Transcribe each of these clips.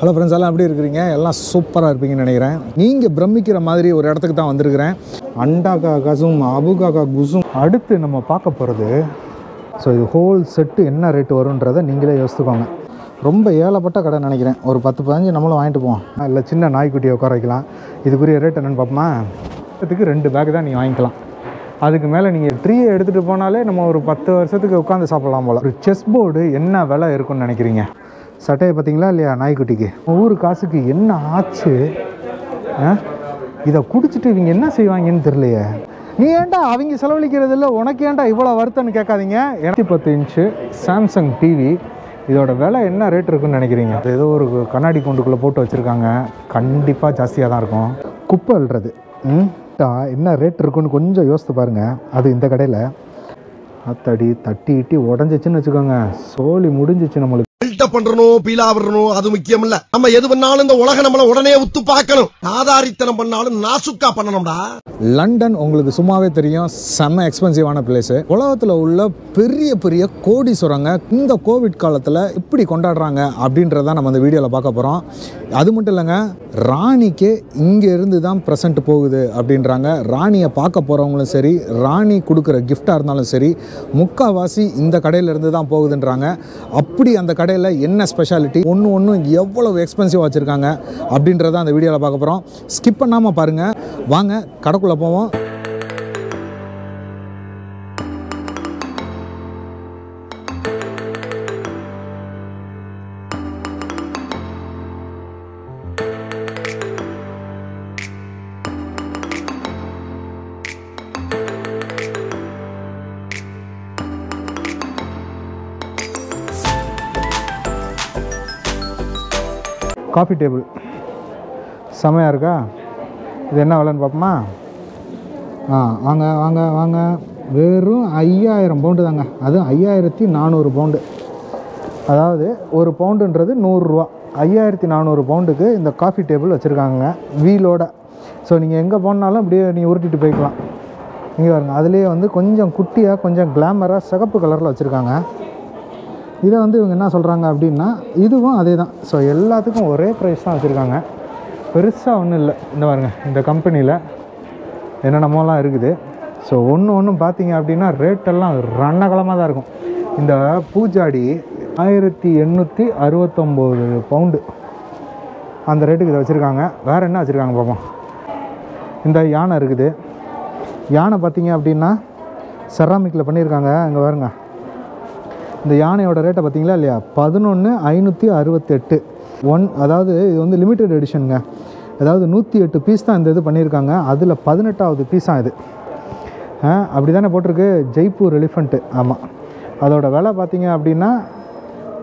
Hello friends எல்லாம் எப்படி இருக்கிறீங்க? எல்லாம் சூப்பராக இருப்பீங்கன்னு நினைக்கிறேன். நீங்கள் பிரமிக்கிற மாதிரி ஒரு இடத்துக்கு தான் வந்திருக்கிறேன். அண்டாக்கா கசும் அபுகாக்கா குசும் அடுத்து நம்ம பார்க்க போகிறது ஸோ இது ஹோல் செட்டு என்ன ரேட்டு வருன்றதை நீங்களே யோசித்துக்கோங்க. ரொம்ப ஏழப்பட்ட கடை நினைக்கிறேன். ஒரு பத்து பதினஞ்சு நம்மளும் வாங்கிட்டு போவோம். இல்லை சின்ன நாய்க்குட்டியை உட்கார வைக்கலாம். இதுக்குரிய ரேட் என்னென்னு பார்ப்போமா? இதுக்கு ரெண்டு பேக் தான் நீங்கள் வாங்கிக்கலாம். அதுக்கு மேலே நீங்கள் ட்ரீயை எடுத்துகிட்டு போனாலே நம்ம ஒரு பத்து வருஷத்துக்கு உட்காந்து சாப்பிட்லாம் போல். ஒரு செஸ் போர்டு என்ன விலை இருக்குன்னு நினைக்கிறீங்க? சட்டையை பார்த்தீங்களா இல்லையா நாய்க்குட்டிக்கு? ஒவ்வொரு காசுக்கு என்ன ஆச்சு? ஆ? இதை குடிச்சிட்டு இவங்க என்ன செய்வாங்கன்னு தெரியலையே. நீ ஏன்டா அவங்க செலவழிக்கிறது இல்லை? உனக்கு ஏன்டா இவ்வளோ வருத்தம்னு கேட்காதீங்க? எனக்கு பத்து இன்ச்சு சாம்சங் டிவி. இதோட விலை என்ன ரேட் இருக்குன்னு நினைக்கிறீங்க? அது ஏதோ ஒரு கண்ணாடி கூண்டுக்குள்ளே போட்டு வச்சுருக்காங்க. கண்டிப்பாக ஜாஸ்தியாக தான் இருக்கும். குப்பை அள்ளுறது. ம்? டா, என்ன ரேட் இருக்குன்னு கொஞ்சம் யோசித்து பாருங்கள் அது இந்த கடையில். அத்தடி தட்டி இட்டி உடஞ்சிச்சின்னு வச்சுக்கோங்க. சோழி முடிஞ்சிச்சு நம்மளுக்கு. ஹீட்டப் பண்றணும் பீலா விடணும் அது முக்கியம் இல்ல நம்ம எது பண்ணாலும் இந்த உலக நம்மள உடனே உத்து பார்க்கணும். ஆதாரித்தனம் பண்ணாலும் நாசுக்கா பண்ணணும்டா. லண்டன் உங்களுக்கு சும்மாவே தெரியும். செம்ம எக்ஸ்பென்சிவான பிளேஸ் உலகத்தில் உள்ள பெரிய பெரிய கோடீஸ்வரங்க இந்த கோவிட் காலத்தில் எப்படி கொண்டாடுறாங்க அப்படின்றத நம்ம இந்த வீடியோவில் பார்க்க போகிறோம் அது மட்டும் இல்லைங்க ராணிக்கு இங்கே இருந்து தான் ப்ரெசன்ட் போகுது அப்படின்றாங்க. ராணியை பார்க்க போகிறவங்களும் சரி ராணி கொடுக்குற கிஃப்டா இருந்தாலும் சரி முக்கால்வாசி இந்த கடையிலேருந்து தான் போகுதுன்றாங்க. அப்படி அந்த கடையில் என்ன ஸ்பெஷாலிட்டி ஒன்று ஒன்று எவ்வளவு எக்ஸ்பென்சிவ் வச்சுருக்காங்க அப்படின்றத அந்த வீடியோவில் பார்க்க போகிறோம் ஸ்கிப் பண்ணாமல் பாருங்கள் வாங்க கடைக்குள்ளே போவோம். Coffee table. செமையாக இருக்கா? இது என்ன விலைன்னு பார்ப்போமா? ஆ வாங்க வாங்க வாங்க. வெறும் ஐயாயிரம் பவுண்டு தாங்க. அதுவும் ஐயாயிரத்தி நானூறு பவுண்டு. அதாவது ஒரு பவுண்டுன்றது நூறுரூவா. ஐயாயிரத்தி நானூறு பவுண்டுக்கு இந்த காஃபி டேபிள் வச்சுருக்காங்க வீலோட. ஸோ நீங்கள் எங்கே போனாலும் அப்படியே நீங்கள் உருட்டிட்டு போய்க்கலாம். இங்கே பாருங்க அதுலேயே வந்து கொஞ்சம் குட்டியாக கொஞ்சம் கிளாமராக சிகப்பு கலரில் வச்சுருக்காங்க. இதை வந்து இவங்க என்ன சொல்கிறாங்க அப்படின்னா இதுவும் அதே தான் ஸோ எல்லாத்துக்கும் ஒரே ப்ரைஸ் தான் வச்சுருக்காங்க. பெருசாக ஒன்றும் இல்லை. இந்த பாருங்க இந்த கம்பெனியில் என்னென்னமோலாம் இருக்குது. ஸோ ஒன்று ஒன்றும் பார்த்தீங்க அப்படின்னா ரேட்டெல்லாம் ரணகலமாக தான் இருக்கும். இந்த பூஜாடி ஆயிரத்தி எண்ணூற்றி அறுபத்தொம்போது பவுண்டு அந்த ரேட்டுக்கு இதை வச்சுருக்காங்க. வேறு என்ன வச்சுருக்காங்க பார்ப்போம் இந்த யானை இருக்குது. யானை பார்த்தீங்க அப்படின்னா செராமிக்கில் பண்ணியிருக்காங்க. இங்கே பாருங்க. இந்த யானையோட ரேட்டை பார்த்தீங்களா இல்லையா? பதினொன்று ஐநூற்றி அறுபத்தெட்டு. ஒன் அதாவது இது வந்து லிமிட்டெட் எடிஷனுங்க அதாவது நூற்றி எட்டு பீஸ் தான் இந்த இது பண்ணியிருக்காங்க. அதில் பதினெட்டாவது பீஸாக இது. அப்படி தானே போட்டிருக்கு? ஜெய்ப்பூர் எலிஃபண்ட்டு ஆமாம் அதோட விலை பார்த்தீங்க அப்படின்னா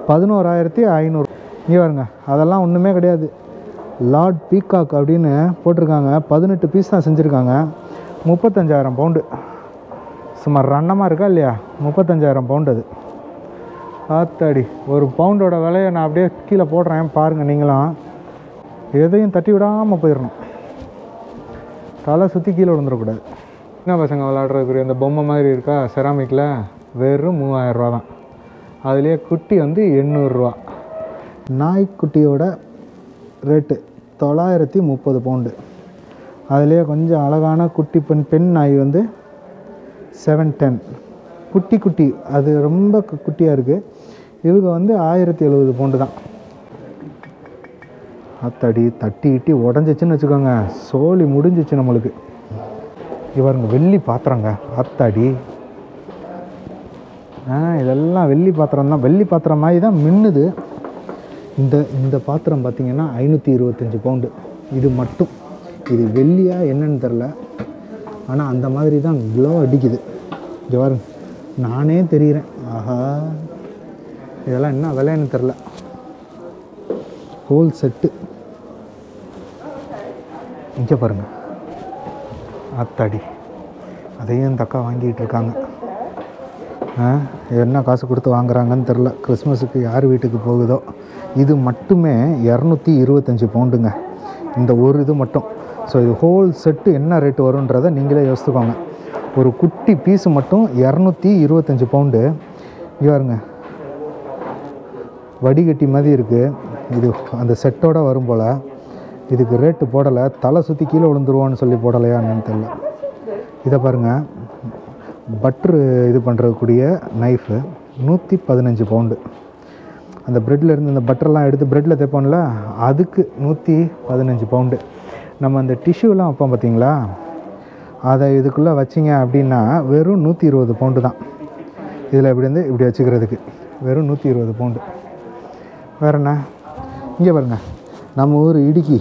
பதினோராயிரத்தி ஐநூறு. இங்கே வருங்க அதெல்லாம் ஒன்றுமே கிடையாது. லார்ட் பீகாக் அப்படின்னு போட்டிருக்காங்க. பதினெட்டு பீஸ் தான் செஞ்சுருக்காங்க. முப்பத்தஞ்சாயிரம் பவுண்டு சுமார் ரன்னமாக இருக்கா இல்லையா? முப்பத்தஞ்சாயிரம் பவுண்டு அது. ஆத்தாடி ஒரு பவுண்டோட விலையை நான் அப்படியே கீழே போடுறேன் பாருங்கள் நீங்களாம். எதையும் தட்டி விடாமல் போயிடணும் தலை சுற்றி கீழே விழுந்துடக்கூடாது சின்ன பசங்க விளாட்றதுக்குரிய அந்த பொம்மை மாதிரி இருக்கா செராமிக்கில் வெறும் மூவாயிரரூவா தான். அதுலேயே குட்டி வந்து எண்ணூறுரூவா நாய்க்குட்டியோட ரேட்டு தொள்ளாயிரத்தி முப்பது பவுண்டு. அதுலேயே கொஞ்சம் அழகான குட்டி பெண் பெண் நாய் வந்து செவன் டென் குட்டி குட்டி. அது ரொம்ப கு- குட்டியாக இருக்குது இவங்க வந்து ஆயிரத்தி எழுபது பவுண்டு தான். அத்தடி தட்டி இட்டி உடஞ்சிச்சின்னு வச்சுக்கோங்க. சோழி முடிஞ்சிச்சு நம்மளுக்கு. இவருங்க வெள்ளி பாத்திரங்க. அத்தாடி ஆ இதெல்லாம் வெள்ளி பாத்திரம் தான். வெள்ளி பாத்திரம் மாதிரி தான் மின்னுது. இந்த இந்த பாத்திரம் பார்த்தீங்கன்னா ஐநூற்றி இருபத்தஞ்சி பவுண்டு. இது மட்டும். இது வெள்ளியாக என்னன்னு தெரில. ஆனால் அந்த மாதிரி தான் க்ளோ அடிக்குது. இங்கே பாருங்க. நானே தெரிகிறேன் ஆஹா. இதெல்லாம் என்ன விலைன்னு தெரில. ஹோல் செட்டு இங்கே பாருங்கள் அத்தாடி அதையும் இந்த அக்கா வாங்கிட்டு இருக்காங்க. ஆ, என்ன காசு கொடுத்து வாங்குறாங்கன்னு தெரில. கிறிஸ்மஸுக்கு யார் வீட்டுக்கு போகுதோ. இது மட்டுமே இரநூத்தி இருபத்தஞ்சி பவுண்டுங்க. இந்த ஒரு இது மட்டும். ஸோ இது ஹோல் செட்டு என்ன ரேட்டு வருன்றதை நீங்களே யோசித்துக்கோங்க. ஒரு குட்டி பீஸு மட்டும் இரநூத்தி இருபத்தஞ்சி பவுண்டு. இங்கே பாருங்க. வடிகட்டி மாதிரி இருக்குது இது அந்த செட்டோட வரும் போல். இதுக்கு ரேட்டு போடலை. தலை சுற்றி கீழே விழுந்துருவோன்னு சொல்லி போடலையா என்னன்னு தெரில இதை பாருங்கள் பட்ரு இது பண்ணுறக்கூடிய நைஃபு நூற்றி பதினஞ்சு பவுண்டு. அந்த ப்ரெட்டில் இருந்து இந்த பட்டர்லாம் எடுத்து ப்ரெட்டில் தைப்போம்ல அதுக்கு நூற்றி பதினஞ்சு பவுண்டு. நம்ம அந்த டிஷ்யூலாம் வைப்போம் பார்த்தீங்களா அதை இதுக்குள்ளே வச்சிங்க அப்படின்னா வெறும் நூற்றி இருபது பவுண்டு தான். இதில் இப்படி வந்து இப்படி வச்சுக்கிறதுக்கு. வெறும் நூற்றி இருபது பவுண்டு. வேறு என்ன? இங்கே பாருங்கள் நம்ம ஊர் இடுக்கி.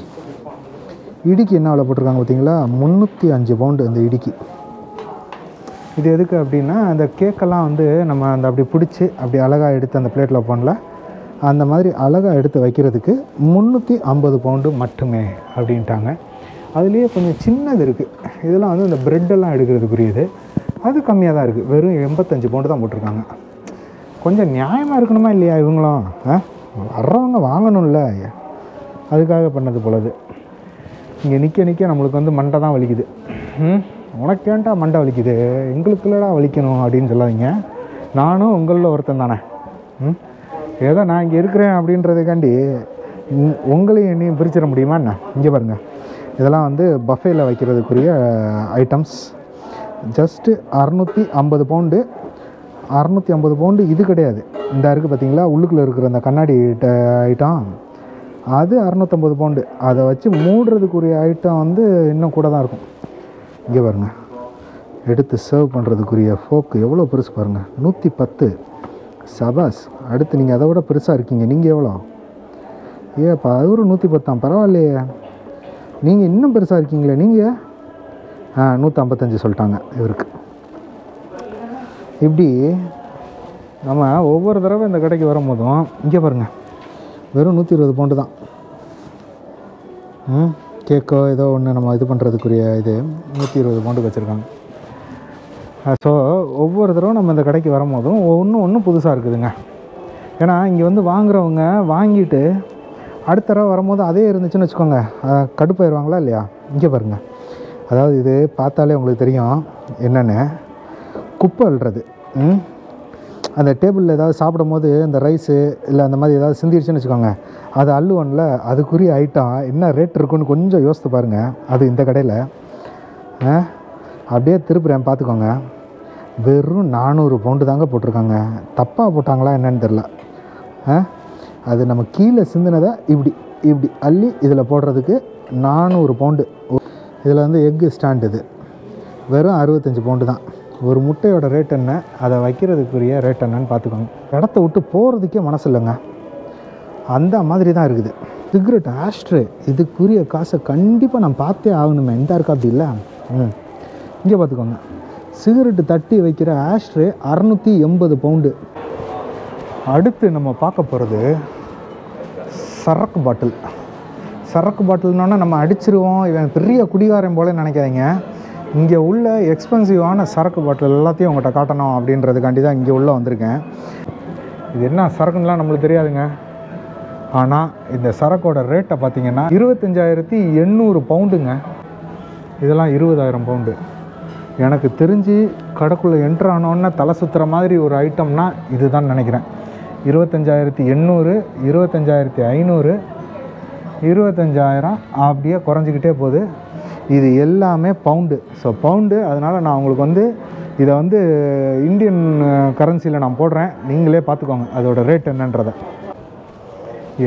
இடுக்கி என்ன விலை போட்டிருக்காங்க பார்த்தீங்களா? முந்நூற்றி அஞ்சு பவுண்டு அந்த இடுக்கி. இது எதுக்கு அப்படின்னா அந்த கேக்கெல்லாம் வந்து நம்ம அந்த அப்படி பிடிச்சி அப்படி அழகாக எடுத்து அந்த பிளேட்டில் பண்ணல அந்த மாதிரி அழகாக எடுத்து வைக்கிறதுக்கு முந்நூற்றி ஐம்பது பவுண்டு மட்டுமே அப்படின்ட்டாங்க. அதுலேயே கொஞ்சம் சின்னது இருக்குது இதெல்லாம் வந்து இந்த ப்ரெட்டெல்லாம் எடுக்கிறதுக்குரியது. அது கம்மியாக தான் இருக்குது வெறும் எண்பத்தஞ்சு பவுண்டு தான் போட்டிருக்காங்க. கொஞ்சம் நியாயமாக இருக்கணுமா இல்லையா இவங்களும்? ஆ? வர்றவங்க வாங்கணும்ல. அதுக்காக பண்ணது போலது. இங்கே நிற்க நிற்க நம்மளுக்கு வந்து மண்டை தான் வலிக்குது. ம்? உனக்கு ஏன்டா மண்டை வலிக்குது? எங்களுக்குள்ளடா வலிக்கணும் அப்படின்னு சொல்லாதீங்க. நானும் உங்களில் ஒருத்தன் தானே. ம்? ஏதோ நான் இங்கே இருக்கிறேன் அப்படின்றதுக்காண்டி உங்களையும் என்னையும் பிரிச்சிட முடியுமா என்ன? இங்கே பாருங்கள் இதெல்லாம் வந்து பஃபேல வைக்கிறதுக்குரிய ஐட்டம்ஸ் ஜஸ்ட்டு அறநூற்றி ஐம்பது பவுண்டு. அறநூற்றி ஐம்பது பவுண்டு இது கிடையாது. இந்த இருக்குது பார்த்தீங்களா உள்ளுக்குள்ளே இருக்கிற அந்த கண்ணாடி ஐட்டம் அது அறநூற்றம்பது பவுண்டு. அதை வச்சு மூடுறதுக்குரிய ஐட்டம் வந்து இன்னும் கூட தான் இருக்கும். இங்கே பாருங்க. எடுத்து சர்வ் பண்ணுறதுக்குரிய ஃபோக்கு எவ்வளோ பெருசு பாருங்கள் நூற்றி பத்து. சபாஸ். அடுத்து நீங்கள் அதை விட பெருசாக இருக்கீங்க. நீங்கள் எவ்வளோ ஏப்பா அது ஒரு நூற்றி பத்தாம். பரவாயில்லையே. நீங்கள் இன்னும் பெருசாக இருக்கீங்களே நீங்கள் ஆ நூற்றம்பத்தஞ்சு சொல்லிட்டாங்க இவருக்கு. இப்படி நம்ம ஒவ்வொரு தடவை இந்த கடைக்கு வரும்போதும் இங்கே பாருங்கள் வெறும் நூற்றி இருபது பவுண்டு தான். ம் கேக்கோ ஏதோ ஒன்று நம்ம இது பண்ணுறதுக்குரிய இது நூற்றி இருபது பவுண்டுக்கு வச்சுருக்காங்க. ஸோ ஒவ்வொரு தடவை நம்ம இந்த கடைக்கு வரும்போதும் ஒன்று ஒன்றும் புதுசாக இருக்குதுங்க. ஏன்னா இங்கே வந்து வாங்குறவங்க வாங்கிட்டு அடுத்த தடவை வரும்போது அதே இருந்துச்சுன்னு வச்சுக்கோங்க. கடுப்பாயிருவாங்களா இல்லையா? இங்கே பாருங்கள் அதாவது இது பார்த்தாலே உங்களுக்கு தெரியும் என்னென்னு. குப்பை அள்ளுறது. ம்? அந்த டேபிளில் ஏதாவது சாப்பிடும் போது இந்த ரைஸு இல்லை அந்த மாதிரி ஏதாவது சிந்திடுச்சுன்னு வச்சுக்கோங்க. அது அள்ளுவோன்ல அதுக்குரிய ஐட்டம் என்ன ரேட் இருக்குன்னு கொஞ்சம் யோசித்து பாருங்கள் அது இந்த கடையில். ஆ? அப்படியே திருப்புறேன் பார்த்துக்கோங்க. வெறும் நானூறு பவுண்டு தாங்க போட்டிருக்காங்க. தப்பாக போட்டாங்களா என்னன்னு தெரில ஆ? அது நம்ம கீழே சிந்தினதை இப்படி இப்படி அள்ளி இதில் போடுறதுக்கு நானூறு பவுண்டு. இதில் வந்து எக்கு ஸ்டாண்ட் இது. வெறும் அறுபத்தஞ்சு பவுண்டு தான். ஒரு முட்டையோட ரேட் என்ன அதை வைக்கிறதுக்குரிய ரேட் என்னன்னு பார்த்துக்கோங்க. இடத்த விட்டு போகிறதுக்கே மனசு இல்லைங்க அந்த மாதிரி தான் இருக்குது. சிகரெட் ஆஸ்ட்ரே இதுக்குரிய காசை கண்டிப்பாக நான் பார்த்தே ஆகணுமே. இந்த இருக்கா அப்படி இல்லை? ம். இங்கே பார்த்துக்கோங்க. சிகரெட்டு தட்டி வைக்கிற ஆஸ்ட்ரே அறநூற்றி எண்பது பவுண்டு. அடுத்து நம்ம பார்க்க போகிறது சரக்கு பாட்டில். சரக்கு பாட்டில்னோன்னா நம்ம அடிச்சிருவோம். இவன் பெரிய குடிகாரன் போல நினைக்காதீங்க. இங்கே உள்ள எக்ஸ்பென்சிவான சரக்கு பாட்டில் எல்லாத்தையும் உங்கள்கிட்ட காட்டணும் அப்படின்றதுக்காண்டி தான் இங்கே உள்ளே வந்திருக்கேன். இது என்ன சரக்குன்னெலாம் நம்மளுக்கு தெரியாதுங்க. ஆனால் இந்த சரக்கோட ரேட்டை பார்த்திங்கன்னா இருபத்தஞ்சாயிரத்தி எண்ணூறு பவுண்டுங்க. இதெல்லாம் இருபதாயிரம் பவுண்டு. எனக்கு தெரிஞ்சு கடைக்குள்ளே என்ட்ரு ஆனோன்னே தலை சுற்றுற மாதிரி ஒரு ஐட்டம்னா இதுதான் நினைக்கிறேன். இருபத்தஞ்சாயிரத்தி எண்ணூறு இருபத்தஞ்சாயிரத்தி ஐநூறு இருபத்தஞ்சாயிரம் அப்படியே குறைஞ்சிக்கிட்டே போகுது. இது எல்லாமே பவுண்டு ஸோ பவுண்டு அதனால் நான் உங்களுக்கு வந்து இதை வந்து இந்தியன் கரன்சியில் uh, நான் போடுறேன். நீங்களே பார்த்துக்கோங்க அதோடய ரேட் என்னன்றதை.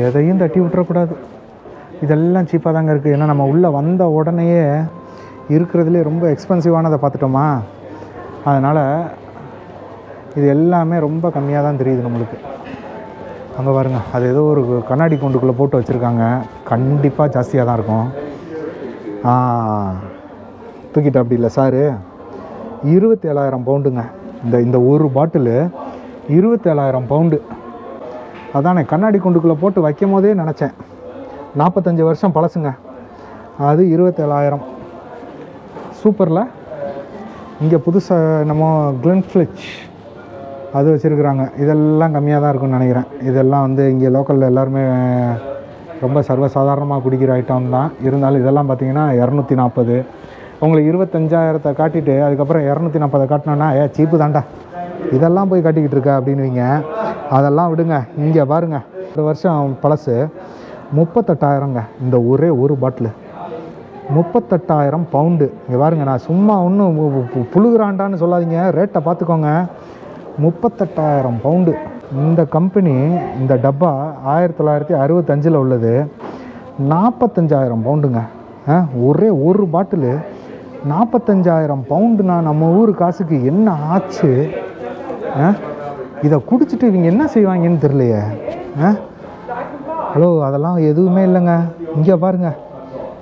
எதையும் தட்டி விட்டுறக்கூடாது. இதெல்லாம் சீப்பாக தாங்க இருக்குது ஏன்னா நம்ம உள்ளே வந்த உடனேயே இருக்கிறதுலே ரொம்ப எக்ஸ்பென்சிவானதை பார்த்துட்டோமா? அதனால் இது எல்லாமே ரொம்ப கம்மியாக தான் தெரியுது நம்மளுக்கு. அங்கே பாருங்க. அது ஏதோ ஒரு கண்ணாடி கூண்டுக்குள்ளே போட்டு வச்சுருக்காங்க. கண்டிப்பாக ஜாஸ்தியாக தான் இருக்கும். ஆ அப்படி இல்லை சாரு. இருபத்தேழாயிரம் பவுண்டுங்க. இந்த இந்த ஒரு பாட்டிலு இருபத்தேழாயிரம் பவுண்டு. அதானே கண்ணாடி குண்டுக்குள்ளே போட்டு வைக்கும் போதே நினச்சேன். நாற்பத்தஞ்சு வருஷம் பழசுங்க. அது இருபத்தேழாயிரம். சூப்பரில். இங்கே புதுசாக நம்ம கிளென்ஃப்ளிச் அது வச்சுருக்குறாங்க. இதெல்லாம் கம்மியாக தான் இருக்கும்னு நினைக்கிறேன். இதெல்லாம் வந்து இங்கே லோக்கலில் எல்லாருமே ரொம்ப சர்வசாதாரணமாக குடிக்கிற ஐட்டம் தான். இருந்தாலும் இதெல்லாம் பார்த்தீங்கன்னா இரநூத்தி நாற்பது உங்களுக்கு இருபத்தஞ்சாயிரத்தை காட்டிட்டு அதுக்கப்புறம் இரநூத்தி நாற்பதை காட்டினோன்னா ஏ சீப்பு தாண்டா. இதெல்லாம் போய் காட்டிக்கிட்டு இருக்க அப்படின்னுவீங்க. அதெல்லாம் விடுங்க. இங்கே பாருங்கள் ஒரு வருஷம் பழசு. முப்பத்தெட்டாயிரங்க. இந்த ஒரே ஒரு பாட்டில். முப்பத்தெட்டாயிரம் பவுண்டு இங்கே பாருங்க நான் சும்மா ஒன்றும் புழுகிறாண்டான்னு சொல்லாதீங்க. ரேட்டை பார்த்துக்கோங்க முப்பத்தெட்டாயிரம் பவுண்டு. இந்த கம்பெனி இந்த டப்பா ஆயிரத்தி தொள்ளாயிரத்தி அறுபத்தஞ்சில் உள்ளது. நாற்பத்தஞ்சாயிரம் பவுண்டுங்க. ஆ, ஒரே ஒரு பாட்டிலு நாற்பத்தஞ்சாயிரம் பவுண்டுனா நம்ம ஊர் காசுக்கு என்ன ஆச்சு? ஆ? இதை குடிச்சிட்டு இவங்க என்ன செய்வாங்கன்னு தெரியலையே. ஆ ஹலோ அதெல்லாம் எதுவுமே இல்லைங்க. இங்கே பாருங்க.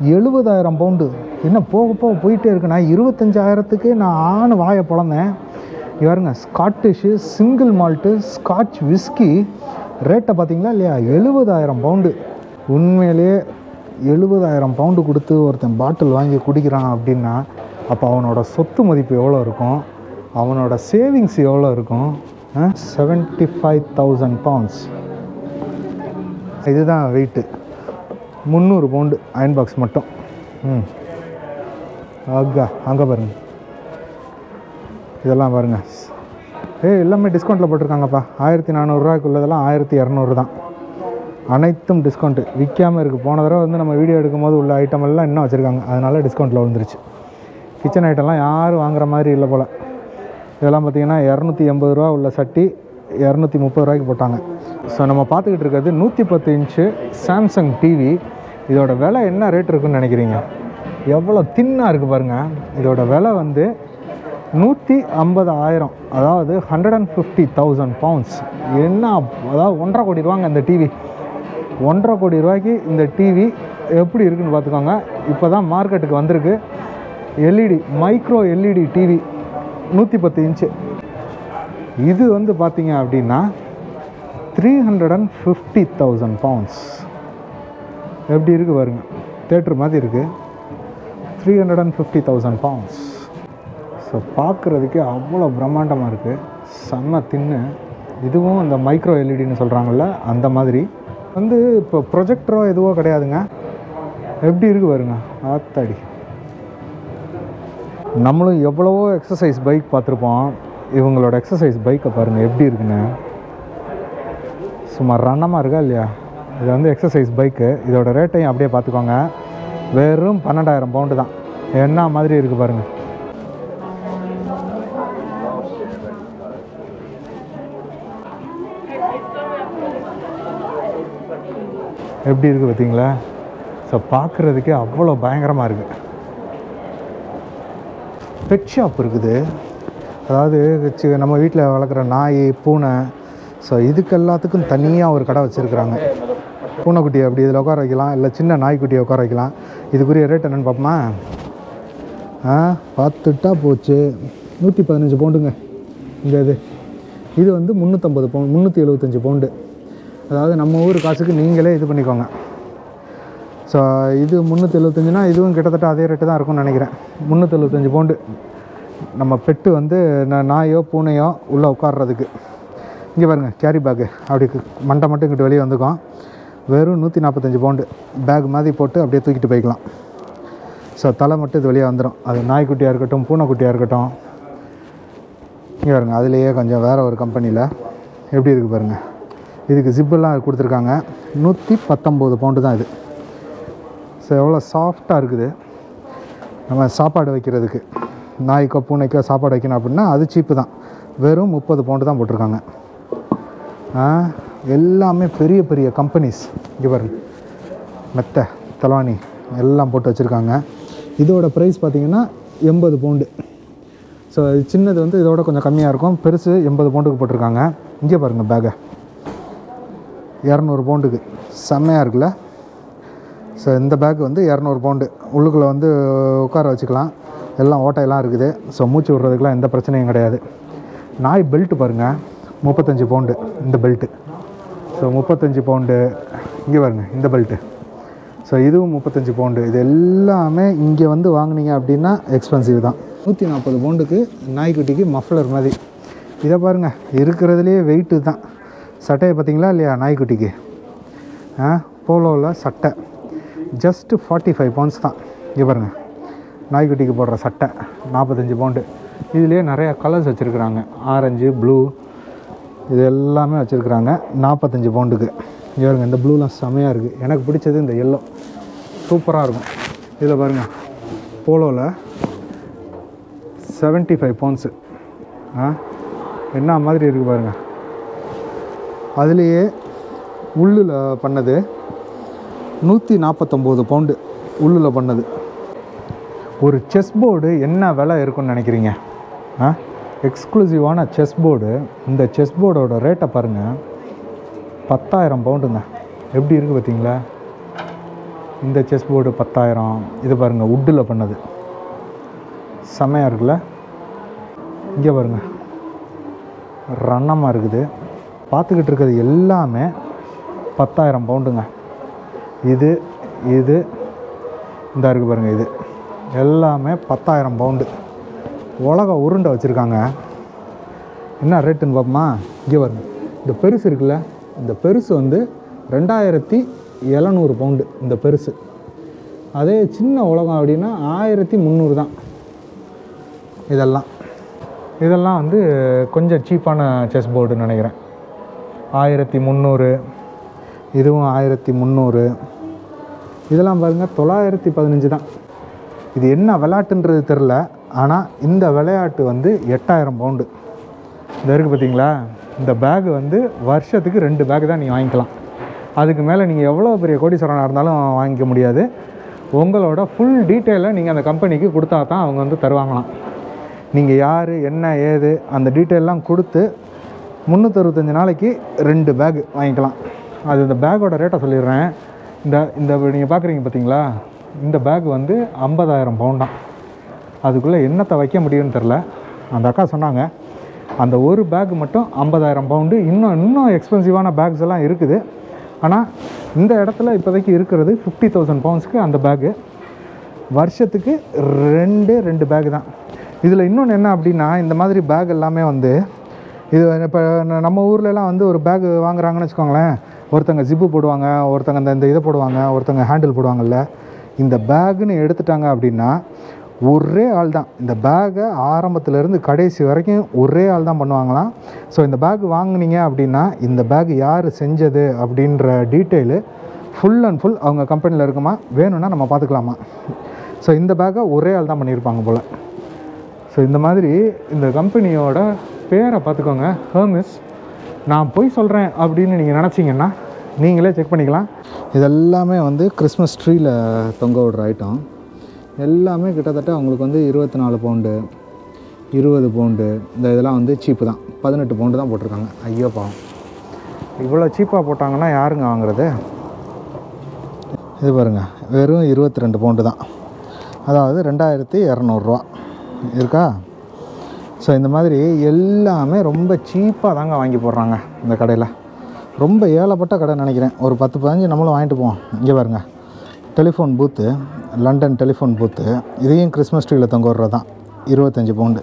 எழுபதாயிரம் பவுண்டு. என்ன போக போக போயிட்டே இருக்கு. நான் இருபத்தஞ்சாயிரத்துக்கு நான் ஆணு வாயை பிறந்தேன் இவருங்க Scottish single malt scotch whisky ரேட்டை பார்த்தீங்களா இல்லையா? எழுபதாயிரம் பவுண்டு உண்மையிலேயே எழுபதாயிரம் பவுண்டு கொடுத்து ஒருத்தன் பாட்டில் வாங்கி குடிக்கிறான் அப்படின்னா அப்போ அவனோட சொத்து மதிப்பு எவ்வளோ இருக்கும்? அவனோட சேவிங்ஸ் எவ்வளோ இருக்கும்? செவன்ட்டி ஃபைவ் தௌசண்ட் பவுண்ட்ஸ் இதுதான் வெயிட்டு முந்நூறு பவுண்டு அயன் பாக்ஸ் மட்டும். ம். அங்கே பாருங்கள் இதெல்லாம் பாருங்கள் ஏ எல்லாமே டிஸ்கவுண்ட்டில் போட்டிருக்காங்கப்பா. ஆயிரத்தி நானூறுரூவாய்க்குள்ளதெல்லாம் ஆயிரத்தி இரநூறு தான் அனைத்தும் டிஸ்கவுண்ட்டு விற்காமல் இருக்குது போன தடவை வந்து நம்ம வீடியோ எடுக்கும்போது உள்ள ஐட்டம் எல்லாம் இன்னும் வச்சுருக்காங்க. அதனால டிஸ்கவுண்ட்டில் விழுந்துருச்சு. கிச்சன் ஐட்டம்லாம் யாரும் வாங்குற மாதிரி இல்லை போல். இதெல்லாம் பார்த்தீங்கன்னா இரநூத்தி எண்பது ரூபா உள்ள சட்டி இரநூத்தி முப்பது ரூபாய்க்கு போட்டாங்க. ஸோ நம்ம பார்த்துக்கிட்டு இருக்கிறது நூற்றி பத்து இன்ச்சு சாம்சங் டிவி இதோட விலை என்ன ரேட் இருக்குன்னு நினைக்கிறீங்க? எவ்வளோ தின்னாக இருக்குது பாருங்கள் இதோட விலை வந்து நூற்றி ஐம்பது ஆயிரம் அதாவது hundred and fifty thousand pounds என்ன அதாவது ஒன்றரை கோடி ரூபாங்க இந்த டிவி ஒன்றரை கோடி ரூபாய்க்கு இந்த டிவி எப்படி இருக்குன்னு பார்த்துக்கோங்க. இப்போ தான் மார்க்கெட்டுக்கு வந்திருக்கு. எல்இடி மைக்ரோ எல்இடி டிவி நூற்றி பத்து இன்ச்சு. இது வந்து பார்த்தீங்க அப்படின்னா three hundred and fifty thousand pounds எப்படி இருக்குது பாருங்க. தேட்ரு மாதிரி இருக்குது three hundred and fifty thousand pounds so பார்க்குறதுக்கே அவ்வளோ பிரம்மாண்டமாக இருக்குது செம்ம தின்னு. இதுவும் இந்த மைக்ரோ எல்இடின்னு சொல்கிறாங்கல்ல அந்த மாதிரி. வந்து இப்போ ப்ரொஜெக்டரோ எதுவோ கிடையாதுங்க. எப்படி இருக்குது பாருங்க. ஆத்தாடி. நம்மளும் எவ்வளவோ எக்ஸசைஸ் பைக் பார்த்துருப்போம். இவங்களோட எக்ஸசைஸ் பைக்கை பாருங்கள் எப்படி இருக்குன்னு. சும்மா ரன்னமாக இருக்கா இல்லையா? இது வந்து எக்ஸசைஸ் பைக்கு இதோட ரேட்டையும் அப்படியே பார்த்துக்கோங்க. வெறும் பன்னெண்டாயிரம் பவுண்டு தான். என்ன மாதிரி இருக்குது பாருங்கள் எப்படி இருக்குது பார்த்தீங்களா? ஸோ பார்க்குறதுக்கே அவ்வளோ பயங்கரமாக இருக்குது பெட் ஷாப் இருக்குது. அதாவது சி- நம்ம வீட்டில் வளர்க்குற நாய் பூனை ஸோ இதுக்கு எல்லாத்துக்கும் தனியாக ஒரு கடை வச்சுருக்குறாங்க. பூனைக்குட்டியை அப்படி இதில் உட்கார வைக்கலாம் இல்லை சின்ன நாய்க்குட்டியை உட்கார வைக்கலாம். இதுக்குரிய ரேட் என்னென்னு பார்ப்போமா? ஆ பார்த்துட்டா போச்சு. நூற்றி பதினஞ்சு பவுண்டுங்க. இந்த இது. இது வந்து முந்நூற்றம்பது பவுண்ட் முந்நூற்றி எழுபத்தஞ்சி பவுண்டு. அதாவது நம்ம ஊர் காசுக்கு நீங்களே இது பண்ணிக்கோங்க. ஸோ இது முந்நூற்றி எழுபத்தஞ்சுனா இதுவும் கிட்டத்தட்ட அதே ரேட்டு தான் இருக்கும்னு நினைக்கிறேன். முந்நூற்றி எழுபத்தஞ்சு பவுண்டு. நம்ம பெட்டு வந்து நாயோ பூனையோ உள்ளே உட்கார்றதுக்கு. இங்கே பாருங்கள் கேரி பேக்கு அப்படி மண்டை மட்டும் இங்கிட்டு வெளியே வந்துக்கும். வெறும் நூற்றி நாற்பத்தஞ்சு பவுண்டு. பேக் மாதிரி போட்டு அப்படியே தூக்கிட்டு போய்க்கலாம். ஸோ தலை மட்டும் இது வெளியே வந்துடும் அது நாய்க்குட்டியாக இருக்கட்டும் பூனைக்குட்டியாக இருக்கட்டும். இங்கே பாருங்க அதுலேயே கொஞ்சம் வேறு ஒரு கம்பெனியில் எப்படி இருக்குது பாருங்கள் இதுக்கு ஜிப்பெல்லாம் கொடுத்துருக்காங்க. நூற்றி பத்தொம்போது பவுண்டு தான் இது. ஸோ எவ்வளோ சாஃப்டாக இருக்குது. நம்ம சாப்பாடு வைக்கிறதுக்கு. நாய்க்கோ பூனைக்கோ சாப்பாடு வைக்கணும் அப்படின்னா அது சீப்பு தான். வெறும் முப்பது பவுண்டு தான் போட்டிருக்காங்க. எல்லாமே பெரிய பெரிய கம்பெனிஸ் இங்கே பாருங்க. மெத்தை தலவாணி எல்லாம் போட்டு வச்சுருக்காங்க. இதோட ப்ரைஸ் பார்த்திங்கன்னா எண்பது பவுண்டு ஸோ சின்னது வந்து இதோட கொஞ்சம் கம்மியாக இருக்கும். பெருசு எண்பது பவுண்டுக்கு போட்டிருக்காங்க. இங்கே பாருங்கள் பேகை இரநூறு பவுண்டுக்கு. செம்மையாக இருக்குல்ல? ஸோ இந்த பேக் வந்து இரநூறு பவுண்டு. உள்ளுக்குள்ளே வந்து உட்கார வச்சுக்கலாம். எல்லாம் ஓட்டையெல்லாம் இருக்குது. ஸோ மூச்சு விடுறதுக்கெலாம் எந்த பிரச்சனையும் கிடையாது. நாய் பெல்ட்டு பாருங்கள் முப்பத்தஞ்சு பவுண்டு இந்த பெல்ட்டு ஸோ முப்பத்தஞ்சு பவுண்டு. இங்கே பாருங்க இந்த பெல்ட்டு ஸோ இதுவும் முப்பத்தஞ்சு பவுண்டு. இது எல்லாமே இங்கே வந்து வாங்குனீங்க அப்படின்னா எக்ஸ்பென்சிவ் தான். நூற்றி நாற்பது பவுண்டுக்கு நாய்க்குட்டிக்கு மஃப்ளர் மாதிரி. இதை பாருங்கள் இருக்கிறதுலையே வெயிட்டு தான். சட்டையை பார்த்தீங்களா இல்லையா நாய்க்குட்டிக்கு? ஆ போலோவில் சட்டை. ஜஸ்ட்டு ஃபார்ட்டி ஃபைவ் பவுண்ட்ஸ் தான். இங்கே பாருங்கள் நாய்க்குட்டிக்கு போடுற சட்டை நாற்பத்தஞ்சு பவுண்டு இதுலேயே நிறையா கலர்ஸ் வச்சுருக்குறாங்க. ஆரஞ்சு ப்ளூ இது எல்லாமே வச்சுருக்குறாங்க. நாற்பத்தஞ்சு பவுண்டுக்கு இங்கே இந்த ப்ளூலாம் செமையாக இருக்குது எனக்கு பிடிச்சது இந்த எல்லோ சூப்பராக இருக்கும். இதில் பாருங்கள் போலோவில் செவன்ட்டி ஃபைவ் பவுண்ட்ஸு ஆ என்ன மாதிரி இருக்குது பாருங்கள் அதுலேயே உள்ளில் பண்ணது நூற்றி நாற்பத்தொம்போது பவுண்டு உள்ளில் பண்ணது. ஒரு செஸ் போர்டு என்ன விலை இருக்குன்னு நினைக்கிறீங்க? ஆ? எக்ஸ்க்ளூசிவான செஸ் போர்டு இந்த செஸ் போர்டோட ரேட்டை பாருங்கள் பத்தாயிரம் பவுண்டுங்க. எப்படி இருக்குது பார்த்தீங்களா? இந்த செஸ் போர்டு பத்தாயிரம். இது பாருங்கள் உட்டில் பண்ணது. செமையாக இருக்குல்ல? இங்கே பாருங்க. ரன்னமாக இருக்குது. பார்த்துக்கிட்டு இருக்கிறது எல்லாமே பத்தாயிரம் பவுண்டுங்க. இது இது இந்த இருக்குது பாருங்கள் இது. எல்லாமே பத்தாயிரம் பவுண்டு. உலக உருண்டை வச்சுருக்காங்க. என்ன ரேட்டுன்னு பார்ப்போமா? இங்கே பாருங்க. இந்த பெருசு இருக்குல்ல இந்த பெருசு வந்து ரெண்டாயிரத்தி எழுநூறு பவுண்டு இந்த பெருசு. அதே சின்ன உலகம் அப்படின்னா ஆயிரத்தி முந்நூறு தான். இதெல்லாம். இதெல்லாம் வந்து கொஞ்சம் சீப்பான செஸ் போர்டுன்னு நினைக்கிறேன். ஆயிரத்தி முந்நூறு இதுவும் ஆயிரத்தி முந்நூறு. இதெல்லாம் பாருங்கள் தொள்ளாயிரத்தி பதினஞ்சு தான். இது என்ன விளையாட்டுன்றது தெரில ஆனால் இந்த விளையாட்டு வந்து எட்டாயிரம் பவுண்டு. இந்த இருக்குது பார்த்தீங்களா இந்த பேக் வந்து வருஷத்துக்கு ரெண்டு பேக் தான் நீங்கள் வாங்கிக்கலாம். அதுக்கு மேலே நீங்கள் எவ்வளோ பெரிய கோடீஸ்வரனாக இருந்தாலும் வாங்கிக்க முடியாது. உங்களோட ஃபுல் டீட்டெயிலை நீங்கள் அந்த கம்பெனிக்கு கொடுத்தா தான் அவங்க வந்து தருவாங்களாம். நீங்கள் யார் என்ன ஏது அந்த டீட்டெயிலெலாம் கொடுத்து முந்நூற்றறுபத்தஞ்சு நாளைக்கு ரெண்டு பேக் வாங்கிக்கலாம். அது இந்த பேக்கோட ரேட்டை சொல்லிடுறேன். இந்த இந்த நீங்கள் பார்க்குறீங்க பார்த்தீங்களா இந்த பேக் வந்து ஐம்பதாயிரம் பவுண்டாம் அதுக்குள்ளே என்னத்தை வைக்க முடியும்னு தெரில அந்த அக்கா சொன்னாங்க அந்த ஒரு பேக் மட்டும் ஐம்பதாயிரம் பவுண்டு இன்னும் இன்னும் எக்ஸ்பென்சிவான பேக்ஸ் எல்லாம் இருக்குது. ஆனால் இந்த இடத்துல இப்போதைக்கு இருக்கிறது ஃபிஃப்டி தௌசண்ட் பவுண்ட்ஸ்க்கு அந்த பேக்கு வருஷத்துக்கு ரெண்டு ரெண்டு பேக் தான். இதில் இன்னொன்று என்ன அப்படின்னா இந்த மாதிரி பேக் எல்லாமே வந்து இது இப்போ நம்ம ஊர்லலாம் வந்து ஒரு பேக் வாங்குறாங்கன்னு வச்சுக்கோங்களேன். ஒருத்தங்க ஜிப்பு போடுவாங்க ஒருத்தங்க இந்த இந்த இதை போடுவாங்க ஒருத்தங்க ஹேண்டில் போடுவாங்கல்ல. இந்த பேக்குன்னு எடுத்துட்டாங்க அப்படின்னா ஒரே ஆள் தான். இந்த பேக்கை ஆரம்பத்துலேருந்து கடைசி வரைக்கும் ஒரே ஆள் தான் பண்ணுவாங்களாம். ஸோ இந்த பேக் வாங்குனீங்க அப்படின்னா இந்த பேக் யார் செஞ்சது அப்படின்ற டீட்டெயிலு ஃபுல் அண்ட் ஃபுல் அவங்க கம்பெனியில் இருக்குமா? வேணும்னா நம்ம பார்த்துக்கலாமா? ஸோ இந்த பேக்கை ஒரே ஆள் தான் பண்ணியிருப்பாங்க போல். ஸோ இந்த மாதிரி இந்த கம்பெனியோட பேரை பார்த்துக்கோங்க ஹெர்மிஸ் நான் போய் சொல்கிறேன் அப்படின்னு நீங்கள் நினச்சிங்கன்னா நீங்களே செக் பண்ணிக்கலாம். இதெல்லாமே வந்து கிறிஸ்மஸ் ட்ரீயில் தொங்க விடுற ஐட்டம் எல்லாமே கிட்டத்தட்ட அவங்களுக்கு வந்து இருபத்தி நாலு பவுண்டு இருபது பவுண்டு இந்த இதெல்லாம் வந்து சீப்பு தான். பதினெட்டு பவுண்டு தான் போட்டிருக்காங்க. ஐயோ பாவம். இவ்வளோ சீப்பாக போட்டாங்கன்னா யாருங்க வாங்குறது? இது பாருங்க வெறும் இருபத்தி ரெண்டு பவுண்டு தான். அதாவது ரெண்டாயிரத்தி இரநூறுவா. இருக்கா? ஸோ இந்த மாதிரி எல்லாமே ரொம்ப சீப்பாக தாங்க வாங்கி போடுறாங்க இந்த கடையில். ரொம்ப ஏழப்பட்ட கடை நினைக்கிறேன். ஒரு பத்து பதினஞ்சு நம்மளும் வாங்கிட்டு போவோம். இங்கே பாருங்க. டெலிஃபோன் பூத்து லண்டன் டெலிஃபோன் பூத்து இதையும் கிறிஸ்மஸ் ட்ரீயில் தொங்க விட்றது தான் இருபத்தஞ்சி பவுண்டு.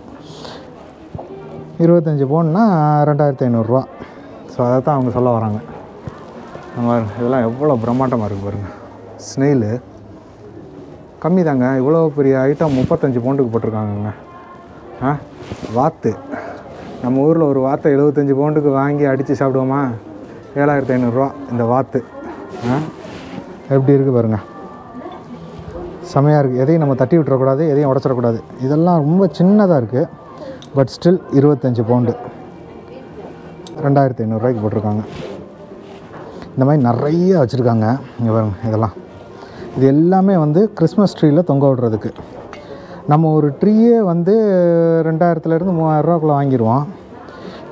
இருபத்தஞ்சி பவுண்டுனா ரெண்டாயிரத்தி ஐநூறுரூவா ஸோ அதை தான் அவங்க சொல்ல வராங்க. நம்ம இதெல்லாம் எவ்வளோ பிரம்மாண்டமாக இருக்குது பாருங்கள் ஸ்னெயிலு கம்மி தாங்க இவ்வளோ பெரிய ஐட்டம் முப்பத்தஞ்சு பவுண்டுக்கு போட்டிருக்காங்கங்க. வாத்து. நம்ம ஊரில் ஒரு வாத்தை எழுபத்தஞ்சி பவுண்டுக்கு வாங்கி அடித்து சாப்பிடுவோமா? ஏழாயிரத்தி ஐநூறுரூவா இந்த வாத்து. ஆ? எப்படி இருக்குது பாருங்கள் செமையாக இருக்குது எதையும் நம்ம தட்டி விட்டுறக்கூடாது எதையும் உடச்சிடக்கூடாது. இதெல்லாம் ரொம்ப சின்னதாக இருக்குது பட் ஸ்டில் இருபத்தஞ்சி பவுண்டு. ரெண்டாயிரத்தி ஐநூறுரூவாய்க்கு போட்டிருக்காங்க. இந்த மாதிரி நிறைய வச்சுருக்காங்க. இங்கே பாருங்கள் இதெல்லாம். இது எல்லாமே வந்து கிறிஸ்மஸ் ட்ரீயில் தொங்க விடுறதுக்கு. நம்ம ஒரு ட்ரீயே வந்து ரெண்டாயிரத்துலேருந்து மூவாயிரரூவாக்குள்ளே வாங்கிடுவோம்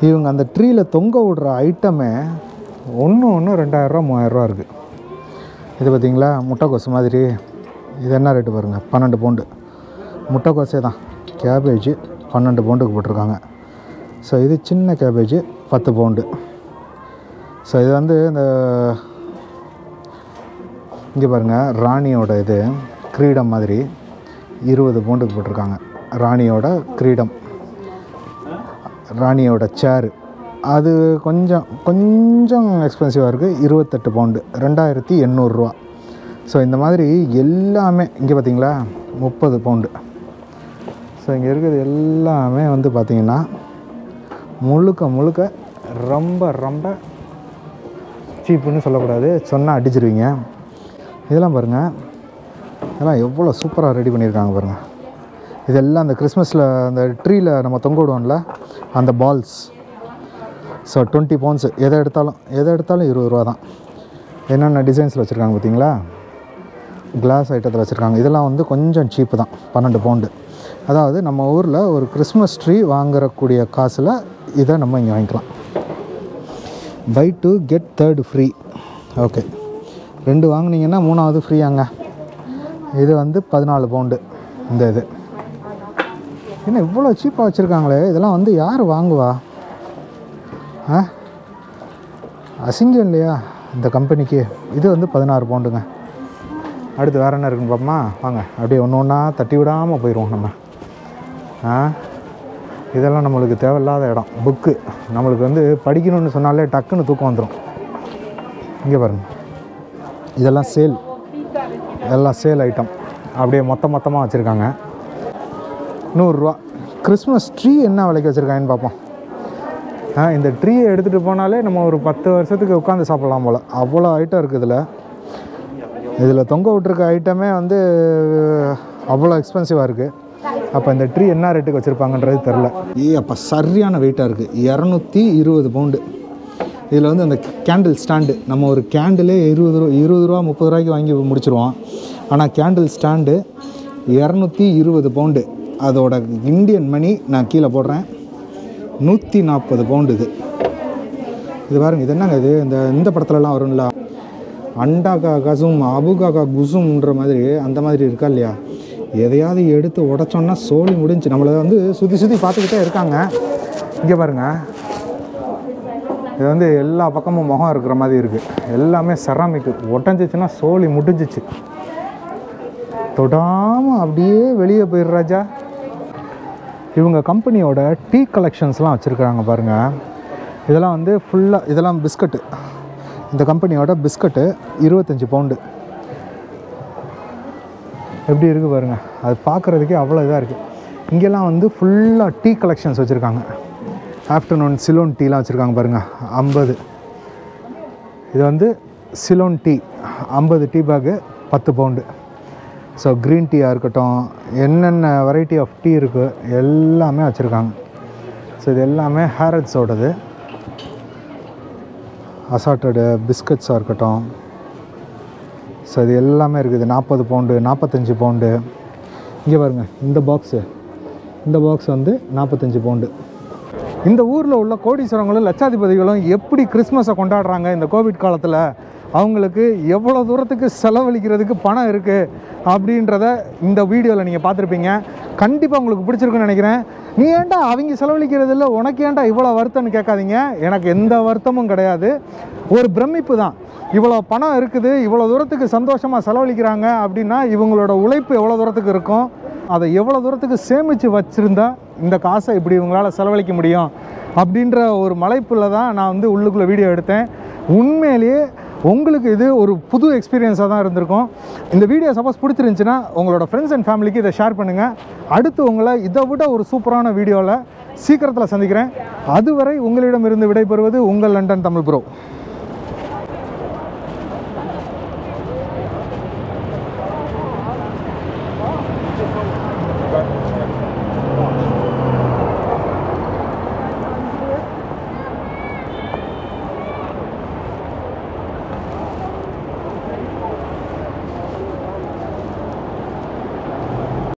இவங்க அந்த ட்ரீயில் தொங்க விடுற ஐட்டமே ஒன்று ஒன்று ரெண்டாயிரரூவா மூவாயிரரூவா இருக்குது இது பார்த்திங்களா முட்டைக்கோசு மாதிரி. இது என்ன ரேட்டு பாருங்கள் பன்னெண்டு பவுண்டு. முட்டைக்கோஸே தான். கேபேஜ் பன்னெண்டு பவுண்டுக்கு போட்டிருக்காங்க. ஸோ இது சின்ன கேபேஜ் பத்து பவுண்டு. ஸோ இது வந்து இந்த இங்கே பாருங்கள் ராணியோட இது கிரீடம் மாதிரி. இருபது பவுண்டுக்கு போட்டிருக்காங்க. ராணியோட கிரீடம். ராணியோட சேரு அது கொஞ்சம் கொஞ்சம் எக்ஸ்பென்சிவாக இருக்குது இருபத்தெட்டு பவுண்டு. ரெண்டாயிரத்தி எண்ணூறுரூவா ஸோ இந்த மாதிரி எல்லாமே இங்கே பார்த்தீங்களா முப்பது பவுண்டு. ஸோ இங்கே இருக்கிறது எல்லாமே வந்து பார்த்திங்கன்னா முழுக்க முழுக்க ரொம்ப ரொம்ப சீப்புன்னு சொல்லக்கூடாது. சொன்னால் அடிச்சிருவீங்க. இதெல்லாம் பாருங்கள் இதெல்லாம் எவ்வளோ சூப்பராக ரெடி பண்ணியிருக்காங்க பாருங்கள் இதெல்லாம் அந்த கிறிஸ்மஸில் அந்த ட்ரீயில் நம்ம தொங்க விடுவோம்ல அந்த பால்ஸ் ஸோ டுவெண்ட்டி பவுண்ட்ஸு எதை எடுத்தாலும் எதை எடுத்தாலும் இருபது ரூபா தான். என்னென்ன டிசைன்ஸில் வச்சுருக்காங்க பார்த்தீங்களா? கிளாஸ் ஐட்டத்தில் வச்சுருக்காங்க. இதெல்லாம் வந்து கொஞ்சம் சீப்பு தான். பன்னெண்டு பவுண்டு அதாவது நம்ம ஊரில் ஒரு கிறிஸ்மஸ் ட்ரீ வாங்குறக்கூடிய காசில் இதை நம்ம இங்கே வாங்கிக்கலாம். Buy two get third free okay ரெண்டு வாங்கினீங்கன்னா மூணாவது ஃப்ரீயாங்க இது வந்து பதினாலு பவுண்டு இந்த இது. என்ன இவ்வளோ சீப்பாக வச்சுருக்காங்களே? இதெல்லாம் வந்து யார் வாங்குவா? ஆ? அசிங்கம் இல்லையா இந்த கம்பெனிக்கு? இது வந்து பதினாறு பவுண்டுங்க. அடுத்து வேறு என்ன இருக்குன்னு பார்ப்போமா? வாங்க அப்படியே ஒன்று ஒன்றா தட்டி விடாமல் போயிடுவோம் நம்ம. ஆ? இதெல்லாம் நம்மளுக்கு தேவையில்லாத இடம். புக்கு நம்மளுக்கு வந்து படிக்கணும்னு சொன்னாலே டக்குன்னு தூக்கம் வந்துடும் இங்கே பாருங்க. இதெல்லாம் சேல் எல்லாம் சேல் ஐட்டம் அப்படியே மொத்த மொத்தமாக வச்சுருக்காங்க. நூறுரூவா. கிறிஸ்மஸ் ட்ரீ என்ன விலைக்கு வச்சுருக்காங்கன்னு பார்ப்போம். ஆ இந்த ட்ரீயை எடுத்துகிட்டு போனாலே நம்ம ஒரு பத்து வருஷத்துக்கு உட்காந்து சாப்பிட்லாம் போல். அவ்வளோ ஐட்டம் இருக்குது இதில். இதில் தொங்க விட்ருக்க ஐட்டமே வந்து அவ்வளோ எக்ஸ்பென்சிவாக இருக்குது அப்போ இந்த ட்ரீ என்ன ரேட்டுக்கு வச்சுருப்பாங்கன்றது தெரில ஏ அப்போ சரியான வெயிட்டாக இருக்குது இரநூத்தி இருபது பவுண்டு. இதில் வந்து அந்த கேண்டில் ஸ்டாண்டு நம்ம ஒரு கேண்டிலே இருபது ரூபா இருபது ரூபா முப்பது ரூபாய்க்கு வாங்கி முடிச்சிருவோம். ஆனால் கேண்டில் ஸ்டாண்டு இரநூத்தி இருபது பவுண்டு அதோட இந்தியன் மணி நான் கீழே போடுறேன். நூற்றி நாற்பது பவுண்டு இது. இது பாருங்க இது என்னங்க இது? இந்த இந்த படத்துலலாம் வரும்ல. அண்டாக்கா கசும் அபுகாக்கா குசும்ன்ற மாதிரி அந்த மாதிரி இருக்கா இல்லையா? எதையாவது எடுத்து உடச்சோன்னா சோழி முடிஞ்சு. நம்மளை வந்து சுற்றி சுற்றி பார்த்துக்கிட்டே இருக்காங்க. இங்கே பாருங்க. இது வந்து எல்லா பக்கமும் முகம் இருக்கிற மாதிரி இருக்குது எல்லாமே செராமிக்கு ஒட்டஞ்சிச்சுன்னா சோழி முடிஞ்சிச்சு தொடாமல் அப்படியே வெளியே போயிடு ராஜா. இவங்க கம்பெனியோட டீ கலெக்ஷன்ஸ்லாம் வச்சுருக்குறாங்க பாருங்கள் இதெல்லாம் வந்து ஃபுல்லாக இதெல்லாம் பிஸ்கட்டு இந்த கம்பெனியோட பிஸ்கட்டு இருபத்தஞ்சி பவுண்டு எப்படி இருக்குது பாருங்கள் அது பார்க்குறதுக்கே அவ்வளோ இதாக இருக்குது இங்கெல்லாம் வந்து ஃபுல்லாக டீ கலெக்ஷன்ஸ் வச்சுருக்காங்க. ஆஃப்டர்நூன் சிலோன் டீலாம் வச்சுருக்காங்க பாருங்கள் ஐம்பது. இது வந்து சிலோன் டீ ஐம்பது டீ பேக்கு பத்து பவுண்டு. ஸோ க்ரீன் டீயாக இருக்கட்டும் என்னென்ன வெரைட்டி ஆஃப் டீ இருக்குது எல்லாமே வச்சுருக்காங்க. ஸோ இது எல்லாமே ஹேரட்ஸோடது. அசாட்டடு பிஸ்கட்ஸாக இருக்கட்டும். ஸோ இது எல்லாமே இருக்குது நாற்பது பவுண்டு நாற்பத்தஞ்சு பவுண்டு. இங்கே பாருங்கள் இந்த பாக்ஸு இந்த பாக்ஸ் வந்து நாற்பத்தஞ்சு பவுண்டு. இந்த ஊரில் உள்ள கோடீஸ்வரங்களும் லட்சாதிபதிகளும் எப்படி கிறிஸ்மஸை கொண்டாடுறாங்க இந்த கோவிட் காலத்தில்? அவங்களுக்கு எவ்வளோ தூரத்துக்கு செலவழிக்கிறதுக்கு பணம் இருக்குது அப்படின்றத இந்த வீடியோவில் நீங்கள் பார்த்துருப்பீங்க. கண்டிப்பாக உங்களுக்கு பிடிச்சிருக்குன்னு நினைக்கிறேன். நீ ஏன்டா அவங்க செலவழிக்கிறது இல்லை? உனக்கு ஏன்டா இவ்வளோ வருத்தம்னு கேட்காதீங்க. எனக்கு எந்த வருத்தமும் கிடையாது. ஒரு பிரமிப்பு தான். இவ்வளோ பணம் இருக்குது இவ்வளோ தூரத்துக்கு சந்தோஷமாக செலவழிக்கிறாங்க அப்படின்னா இவங்களோட உழைப்பு எவ்வளோ தூரத்துக்கு இருக்கும்? அதை எவ்வளோ தூரத்துக்கு சேமித்து வச்சுருந்தா இந்த காசை இப்படி இவங்களால் செலவழிக்க முடியும்? அப்படின்ற ஒரு மலைப்பில் தான் நான் வந்து உள்ளுக்குள்ளே வீடியோ எடுத்தேன். உண்மையிலேயே உங்களுக்கு இது ஒரு புது எக்ஸ்பீரியன்ஸாக தான் இருந்திருக்கும். இந்த வீடியோ சப்போஸ் பிடிச்சிருந்துச்சின்னா உங்களோட ஃப்ரெண்ட்ஸ் அண்ட் ஃபேமிலிக்கு இதை ஷேர் பண்ணுங்கள் அடுத்து உங்களை இதை விட ஒரு சூப்பரான வீடியோவில் சீக்கிரத்தில் சந்திக்கிறேன். அதுவரை உங்களிடமிருந்து விடைபெறுவது உங்கள் லண்டன் தமிழ் ப்ரோ